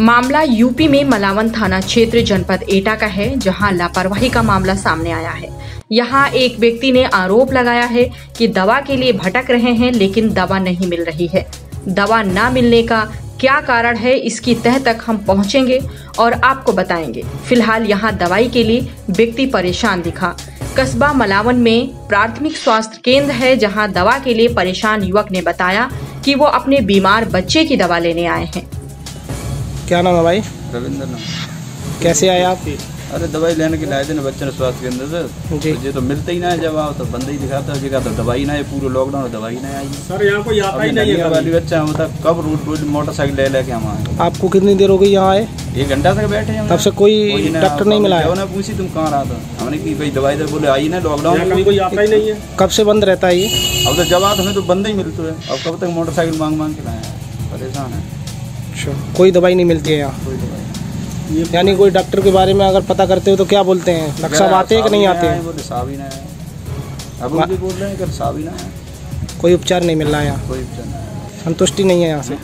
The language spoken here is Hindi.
मामला यूपी में मलावन थाना क्षेत्र जनपद एटा का है, जहाँ लापरवाही का मामला सामने आया है। यहाँ एक व्यक्ति ने आरोप लगाया है कि दवा के लिए भटक रहे हैं, लेकिन दवा नहीं मिल रही है। दवा ना मिलने का क्या कारण है, इसकी तह तक हम पहुँचेंगे और आपको बताएँगे। फ़िलहाल यहाँ दवाई के लिए व्यक्ति परेशान दिखा। कस्बा मलावन में प्राथमिक स्वास्थ्य केंद्र है, जहाँ दवा के लिए परेशान युवक ने बताया कि वो अपने बीमार बच्चे की दवा लेने आए हैं। क्या नाम है भाई? रविंद्र नाम। कैसे आए आप? अरे दवाई लेने के लिए थे ना बच्चों ने स्वास्थ्य केंद्र से। जी। तो तो मिलते ही ना है जब आओ तो बंद ही दिखाता है तो दवाई ना है पूरे लॉकडाउन में दवाई ना आई सर यहाँ कोई आता ही नहीं है वाली बच्चा हम बता कब रोज रोज मोटरसाइकिल ले लेके हम आए आपको कितनी देर हो गई यहाँ आए? एक घंटा तक बैठे हैं। तब से कोई डॉक्टर नहीं मिला है। पूछी तुम कहाँ रहा था? हमने की भाई दवाई तो बोले आई ना लॉकडाउन में कोई आता ही नहीं है। कब से बंद रहता है ये? अब तो जब आता हमें तो बंद ही मिलते है। अब कब तक मोटरसाइकिल मांग मांग के लाए हैं? परेशान है। अच्छा। कोई दवाई नहीं मिलती है यहाँ। यानी कोई डॉक्टर के बारे में अगर पता करते हो तो क्या बोलते हैं? डॉक्टर साहब आते हैं कि नहीं आते हैं? साहब ही ना अब बोल रहे हैं कि साहब ही। ना कोई उपचार नहीं मिल रहा है यहाँ। कोई उपचार संतुष्टि नहीं है यहाँ से।